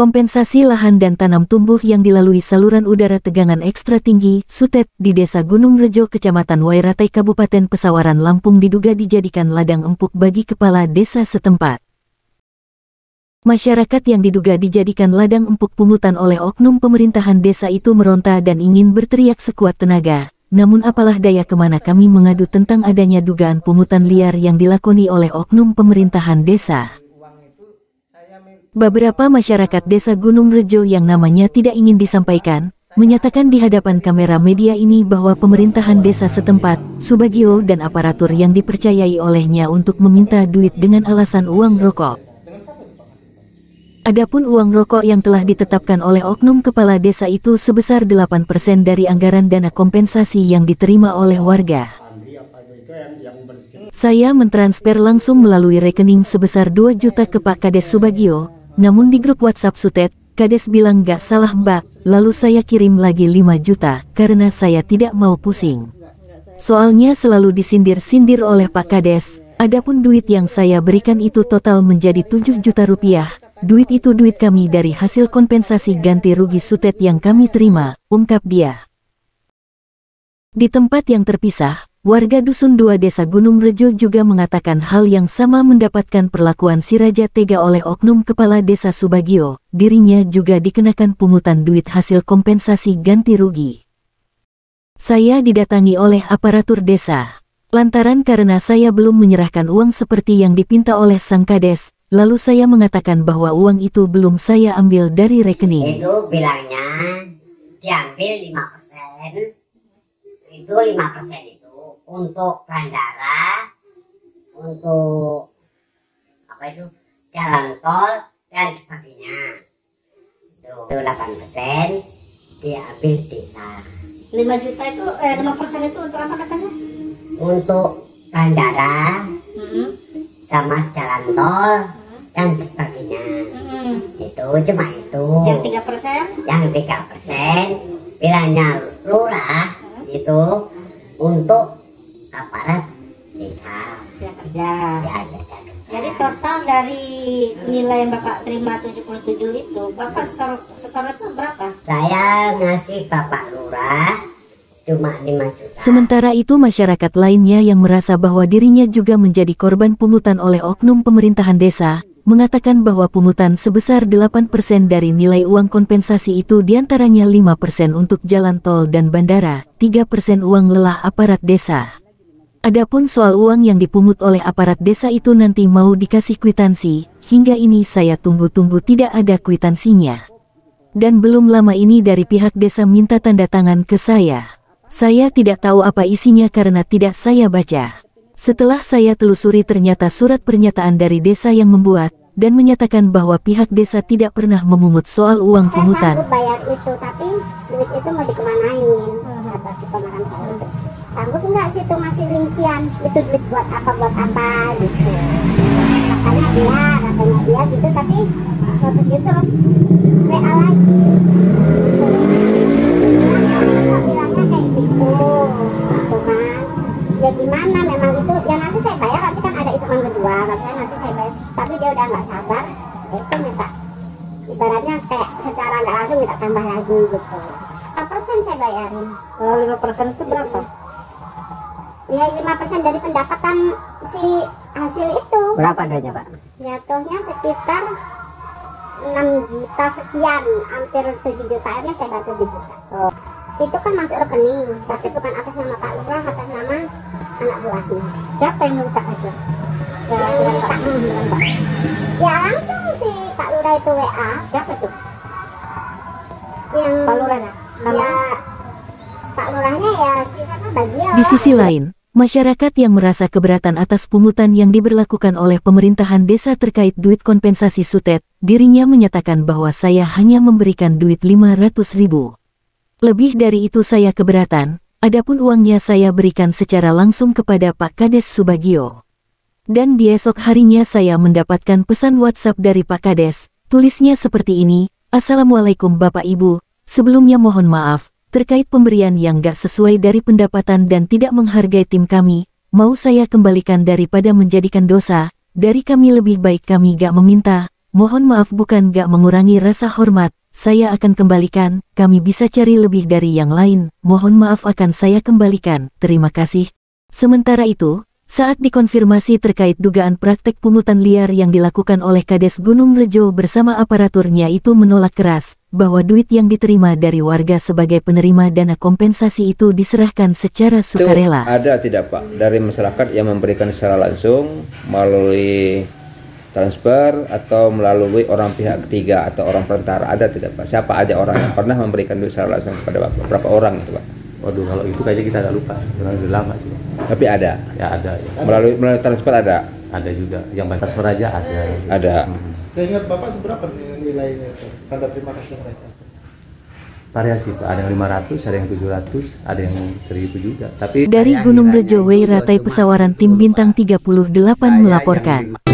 Kompensasi lahan dan tanam tumbuh yang dilalui saluran udara tegangan ekstra tinggi, Sutet, di Desa Gunung Rejo, Kecamatan Wairatai, Kabupaten Pesawaran, Lampung diduga dijadikan ladang empuk bagi kepala desa setempat. Masyarakat yang diduga dijadikan ladang empuk pungutan oleh oknum pemerintahan desa itu meronta dan ingin berteriak sekuat tenaga. Namun apalah daya ke mana kami mengadu tentang adanya dugaan pungutan liar yang dilakoni oleh oknum pemerintahan desa. Beberapa masyarakat desa Gunung Rejo yang namanya tidak ingin disampaikan, menyatakan di hadapan kamera media ini bahwa pemerintahan desa setempat, Subagio dan aparatur yang dipercayai olehnya untuk meminta duit dengan alasan uang rokok. Adapun uang rokok yang telah ditetapkan oleh oknum kepala desa itu sebesar 8% dari anggaran dana kompensasi yang diterima oleh warga. Saya mentransfer langsung melalui rekening sebesar 2 juta ke Pak Kades Subagio, namun di grup WhatsApp Sutet, Kades bilang gak salah mbak, lalu saya kirim lagi 5 juta, karena saya tidak mau pusing. Soalnya selalu disindir-sindir oleh Pak Kades, adapun duit yang saya berikan itu total menjadi 7 juta rupiah, duit itu duit kami dari hasil kompensasi ganti rugi Sutet yang kami terima, ungkap dia. Di tempat yang terpisah, Warga Dusun Dua Desa Gunung Rejo juga mengatakan hal yang sama mendapatkan perlakuan si Raja Tega oleh oknum kepala desa Subagio, dirinya juga dikenakan pungutan duit hasil kompensasi ganti rugi. Saya didatangi oleh aparatur desa. Lantaran karena saya belum menyerahkan uang seperti yang dipinta oleh sang kades, lalu saya mengatakan bahwa uang itu belum saya ambil dari rekening. Itu bilangnya diambil 5%, itu 5% untuk bandara, untuk apa itu jalan tol dan sebagainya. Itu 8 persen diambil desa. 5 juta itu, eh 5 persen itu untuk apa katanya? Untuk bandara, hmm. sama jalan tol hmm. dan sebagainya. Hmm. Itu cuma itu. Yang 3 persen? Yang 3 persen bilangnya lurah hmm. itu untuk aparat desa ya kerja ya kerja jadi total dari nilai yang Bapak terima 77 itu, Bapak setor, setor itu berapa? Saya ngasih Bapak Lurah cuma 5 juta. Sementara itu masyarakat lainnya yang merasa bahwa dirinya juga menjadi korban pungutan oleh oknum pemerintahan desa, mengatakan bahwa pungutan sebesar 8% dari nilai uang kompensasi itu di antaranya 5% untuk jalan tol dan bandara, 3% uang lelah aparat desa. Adapun soal uang yang dipungut oleh aparat desa itu nanti mau dikasih kwitansi, hingga ini saya tunggu-tunggu tidak ada kwitansinya. Dan belum lama ini dari pihak desa minta tanda tangan ke saya. Saya tidak tahu apa isinya karena tidak saya baca. Setelah saya telusuri ternyata surat pernyataan dari desa yang membuat, dan menyatakan bahwa pihak desa tidak pernah memungut soal uang pungutan. Saya bayar itu, tapi duit itu mau kata si pemeran saya sanggup nggak sih itu masih rincian itu duit buat apa buat apa? Gitu. Katanya dia katanya dia gitu tapi terus gitu terus WA lagi. Bilangnya kayak gitu gitu kan. Ya gimana memang itu ya nanti saya bayar tapi kan ada hitungan kedua katanya nanti saya bayar. Tapi dia udah nggak sabar itu minta ibaratnya kayak secara nggak langsung minta tambah lagi gitu. 5 persen saya bayarin. Oh, 5 persen itu berapa? Ya lima persen dari pendapatan si hasil itu. Berapa adanya pak? Jatuhnya sekitar 6 juta sekian. Hampir 7 juta aja saya bantu 7 juta. Oh. itu kan masuk rekening tapi bukan atas nama Pak Lurah atas nama anak buahnya. Siapa yang minta itu? Ya, yang minta. hmm, ya langsung si Pak Lurah itu WA siapa tuh yang Pak Lurah ya Pak Lurahnya ya si bagian di sisi lain Masyarakat yang merasa keberatan atas pungutan yang diberlakukan oleh pemerintahan desa terkait duit kompensasi sutet, dirinya menyatakan bahwa saya hanya memberikan duit 500 ribu. Lebih dari itu saya keberatan, adapun uangnya saya berikan secara langsung kepada Pak Kades Subagio. Dan di esok harinya saya mendapatkan pesan WhatsApp dari Pak Kades, tulisnya seperti ini, Assalamualaikum Bapak Ibu, sebelumnya mohon maaf, terkait pemberian yang gak sesuai dari pendapatan dan tidak menghargai tim kami, mau saya kembalikan daripada menjadikan dosa, dari kami lebih baik kami gak meminta, mohon maaf bukan gak mengurangi rasa hormat, saya akan kembalikan, kami bisa cari lebih dari yang lain, mohon maaf akan saya kembalikan, terima kasih. Sementara itu, saat dikonfirmasi terkait dugaan praktek pungutan liar yang dilakukan oleh Kades Gunung Rejo bersama aparaturnya itu menolak keras, bahwa duit yang diterima dari warga sebagai penerima dana kompensasi itu diserahkan secara Itu sukarela. ada tidak Pak dari masyarakat yang memberikan secara langsung melalui transfer atau melalui orang pihak ketiga atau orang perantara ada tidak Pak? Siapa aja orang yang pernah memberikan duit secara langsung kepada Bapak? Berapa orang itu Pak? Waduh kalau itu kayaknya kita agak lupa sebenarnya udah lama sih mas. Tapi ada. Ya ada ya. Melalui melalui transfer ada. Ada juga yang transfer aja ada. Ada. Hmm. Saya ingat Bapak itu berapa nilainya itu? Tanda terima kasih mereka. Variasi Pak, ada yang 500, ada yang 700, ada yang 1000 juga. Tapi Dari Gunung Rejo Wei Ratai Pesawaran Tim Bintang 38 melaporkan.